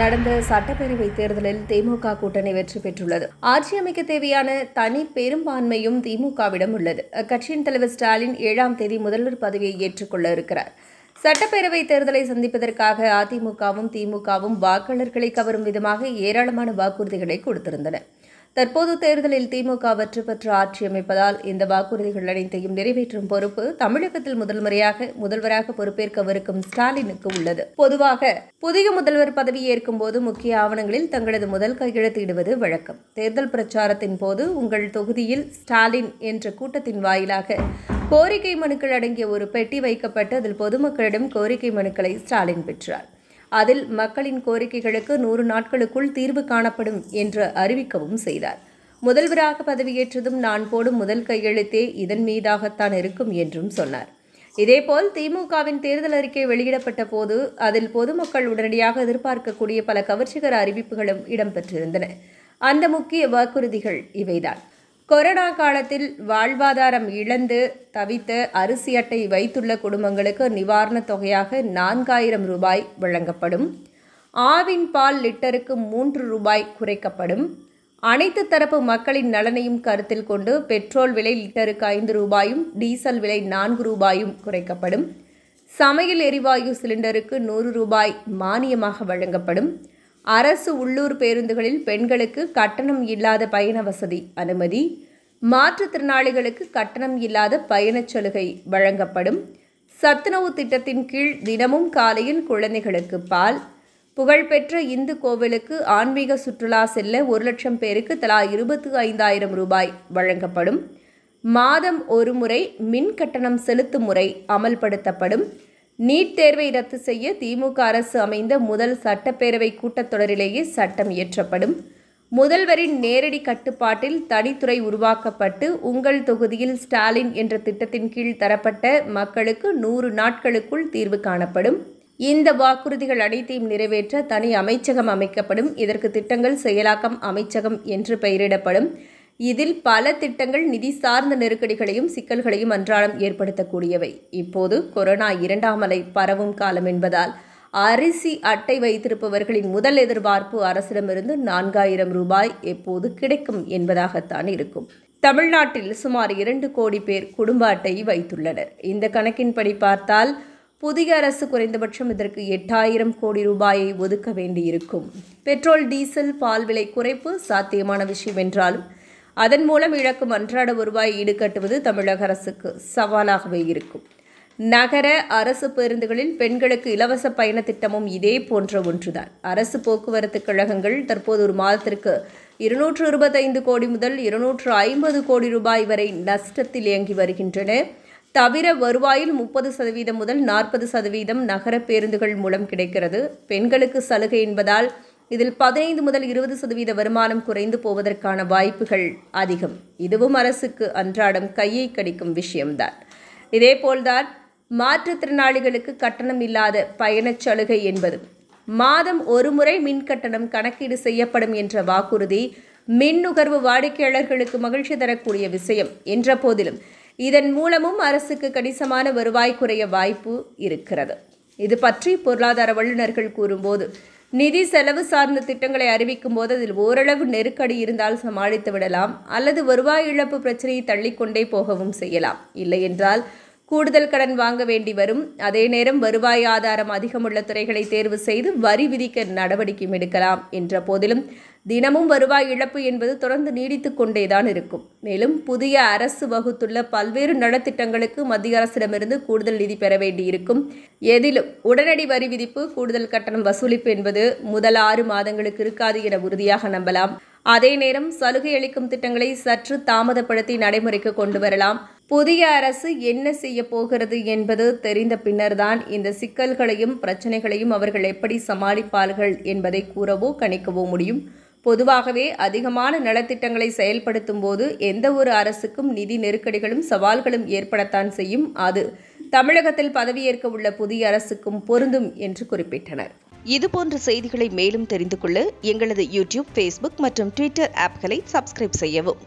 நடந்த சட்டப்பேரவை தேர்தலில் திமுக கூட்டணி வெற்றி பெற்றுள்ளது. ஆட்சி அமைக்க தேவையான தனி பெரும்பான்மையும் திமுகவிடம் உள்ளது. அக்கட்சியின் தலைவர் ஸ்டாலின் ஏழாம் தேதி முதல்வர் பதவியை ஏற்றுக்கொள்ள இருக்கிறார். சட்டப்பேரவை தேர்தலை சந்திப்பதற்காக அதிமுகவும் திமுகவும் வாக்காளர்களை கவரும் விதமாக ஏராளமான வாக்குறுதிகளை கொடுத்திருந்தன தற்போது தேர்தலில் திமுக வெற்றி பெற்று ஆட்சி அமைப்பதால் இந்த வாக்குறுதிகள் அனைத்தையும் நிறைவேற்றும் பொறுப்பு தமிழகத்தில் முதல் முறையாக முதல்வராக பொறுப்பேற்கவிருக்கும் ஸ்டாலினுக்கு உள்ளது. பொதுவாக புதிய முதல்வர் பதவியேற்கும் போது முக்கிய ஆவணங்களில் தங்களது முதல் கையெழுத்திடுவது வழக்கம். தேர்தல் பிரச்சாரத்தின் போது உங்கள் தொகுதியில் ஸ்டாலின் என்ற கூட்டத்தின் வாயிலாக கோரிக்கை மனுக்கள் அடங்கிய ஒரு பெட்டி வைக்கப்பட்டு அதில் பொதுமக்களிடம் கோரிக்கை மனுக்களை ஸ்டாலின் பெற்றார். அதில் மக்களின் கோரிக்கைகளுக்கு நூறு நாட்களுக்குள் தீர்வு காணப்படும் என்று அறிவிக்கவும் செய்தார். முதல்வராக பதவியேற்றதும் நான் போடும் முதல் கையெழுத்தே இதன் மீதாகத்தான் இருக்கும் என்றும் சொன்னார். இதேபோல் திமுகவின் தேர்தல் அறிக்கை வெளியிடப்பட்ட போது அதில் பொதுமக்கள் உடனடியாக எதிர்பார்க்கக்கூடிய பல கவர்ச்சிகர அறிவிப்புகளும் இடம்பெற்றிருந்தன. அந்த முக்கிய வாக்குறுதிகள் இவைதான். கொரோனா காலத்தில் வாழ்வாதாரம் இழந்து தவித்த அரிசி அட்டை வைத்துள்ள குடும்பங்களுக்கு நிவாரணத் தொகையாக நான்காயிரம் ரூபாய் வழங்கப்படும். ஆவின் பால் லிட்டருக்கு மூன்று ரூபாய் குறைக்கப்படும். அனைத்து தரப்பு மக்களின் நலனையும் கருத்தில் கொண்டு பெட்ரோல் விலை லிட்டருக்கு ஐந்து ரூபாயும் டீசல் விலை நான்கு ரூபாயும் குறைக்கப்படும். சமையல் எரிவாயு சிலிண்டருக்கு நூறு ரூபாய் மானியமாக வழங்கப்படும். அரசு உள்ளூர் பேருந்துகளில் பெண்களுக்கு கட்டணம் இல்லாத பயண வசதி அனுமதி. மாற்றுத்திறனாளிகளுக்கு கட்டணம் இல்லாத பயணச் சலுகை வழங்கப்படும். சத்துணவு திட்டத்தின் கீழ் தினமும் காலையில் குழந்தைகளுக்கு பால். புகழ்பெற்ற இந்து கோவிலுக்கு ஆன்மீக சுற்றுலா செல்ல ஒரு லட்சம் பேருக்கு தலா இருபத்து ஐந்தாயிரம் ரூபாய் வழங்கப்படும். மாதம் ஒரு முறை மின் கட்டணம் செலுத்தும் முறை அமல்படுத்தப்படும். நீட் தேர்வை ரத்து செய்ய திமுக அரசு அமைந்த முதல் சட்டப்பேரவை கூட்டத்தொடரிலேயே சட்டம் இயற்றப்படும். முதல்வரின் நேரடி கட்டுப்பாட்டில் தனித்துறை உருவாக்கப்பட்டு உங்கள் தொகுதியில் ஸ்டாலின் என்ற திட்டத்தின் கீழ் தரப்பட்ட மக்களுக்கு நூறு நாட்களுக்குள் தீர்வு காணப்படும். இந்த வாக்குறுதிகள் அனைத்தையும் நிறைவேற்ற தனி அமைச்சகம் அமைக்கப்படும். இதற்கு திட்டங்கள் செயலாக்கம் அமைச்சகம் என்று பெயரிடப்படும். இதில் பல திட்டங்கள் நிதி சார்ந்த நெருக்கடிகளையும் சிக்கல்களையும் அன்றாடம் ஏற்படுத்தக்கூடியவை. இப்போது கொரோனா இரண்டாம் அலை பரவும் காலம் என்பதால் அரிசி அட்டை வைத்திருப்பவர்களின் முதல் எதிர்பார்ப்பு அரசிடமிருந்து நான்காயிரம் ரூபாய் எப்போது கிடைக்கும் என்பதாகத்தான் இருக்கும். தமிழ்நாட்டில் சுமார் இரண்டு கோடி பேர் குடும்ப அட்டை வைத்துள்ளனர். இந்த கணக்கின்படி பார்த்தால் புதிய அரசு குறைந்தபட்சம் இதற்கு எட்டாயிரம் கோடி ரூபாயை ஒதுக்க வேண்டியிருக்கும். பெட்ரோல் டீசல் பால் விலை குறைப்பு சாத்தியமான விஷயம் என்றாலும் அதன் மூலம் இழக்கும் அன்றாட வருவாய் ஈடுகட்டுவது தமிழக அரசுக்கு சவாலாகவே இருக்கும். நகர அரசு பேருந்துகளில் பெண்களுக்கு இலவச பயண திட்டமும் இதே போன்ற ஒன்றுதான். அரசு போக்குவரத்து கழகங்கள் தற்போது ஒரு மாதத்திற்கு இருநூற்று இருபத்தைந்து கோடி முதல் இருநூற்று ஐம்பது கோடி ரூபாய் வரை நஷ்டத்தில் இயங்கி வருகின்றன. தவிர வருவாயில் முப்பது சதவீதம் முதல் நாற்பது சதவீதம் நகர பேருந்துகள் மூலம் கிடைக்கிறது. பெண்களுக்கு சலுகை என்பதால் இதில் பதினைந்து முதல் இருபது சதவீத வருமானம் குறைந்து போவதற்கான வாய்ப்புகள் அதிகம். இதுவும் அரசுக்கு அன்றாடம் கையை கடிக்கும் விஷயம்தான். இதேபோல்தான் மாற்றுத்திறனாளிகளுக்கு கட்டணம் இல்லாத பயணச் சலுகை என்பது மாதம் ஒரு முறை மின் கட்டணம் கணக்கீடு செய்யப்படும் என்ற வாக்குறுதி மின் நுகர்வு வாடிக்கையாளர்களுக்கு மகிழ்ச்சி தரக்கூடிய விஷயம் என்ற போதிலும் இதன் மூலமும் அரசுக்கு கணிசமான வருவாய் குறைய வாய்ப்பு இருக்கிறது. இது பற்றி பொருளாதார வல்லுநர்கள் கூறும்போது நிதி செலவு சார்ந்த திட்டங்களை அறிவிக்கும் போது அதில் ஓரளவு நெருக்கடி இருந்தால் சமாளித்து விடலாம். அல்லது வருவாய் இழப்பு பிரச்சனையை தள்ளிக்கொண்டே போகவும் செய்யலாம். இல்லை என்றால் கூடுதல் கடன் வாங்க வேண்டி வரும். அதே நேரம் வருவாய் ஆதாரம் அதிகமுள்ள துறைகளை தேர்வு செய்து வரி விதிக்க நடவடிக்கையும் எடுக்கலாம் என்ற போதிலும் தினமும் வருவாய் இழப்பு என்பது தொடர்ந்து நீடித்து கொண்டேதான் இருக்கும். மேலும் புதிய அரசு வகுத்துள்ள பல்வேறு நலத்திட்டங்களுக்கு மத்திய அரசிடமிருந்து கூடுதல் நிதி பெற வேண்டியிருக்கும். எதிலும் உடனடி வரி விதிப்பு கூடுதல் கட்டணம் வசூலிப்பு என்பது முதல் ஆறு மாதங்களுக்கு இருக்காது என உறுதியாக நம்பலாம். அதே நேரம் சலுகை அளிக்கும் திட்டங்களை சற்று தாமதப்படுத்தி நடைமுறைக்கு கொண்டு வரலாம். புதிய அரசு என்ன செய்ய போகிறது என்பது தெரிந்த பின்னர்தான் இந்த சிக்கல்களையும் பிரச்சனைகளையும் அவர்கள் எப்படி சமாளிப்பார்கள் என்பதை கூறவோ கணிக்கவோ முடியும். பொதுவாகவே அதிகமான நலத்திட்டங்களை செயல்படுத்தும் போது எந்த ஒரு அரசுக்கும் நிதி நெருக்கடிகளும் சவால்களும் ஏற்படத்தான் செய்யும். அது தமிழகத்தில் பதவியேற்க உள்ள புதிய அரசுக்கும் பொருந்தும் என்று குறிப்பிட்டனர். இதுபோன்ற செய்திகளை மேலும் தெரிந்து கொள்ள எங்களது யூடியூப் ஃபேஸ்புக் மற்றும் ட்விட்டர் ஆப்களை சப்ஸ்கிரைப் செய்யவும்.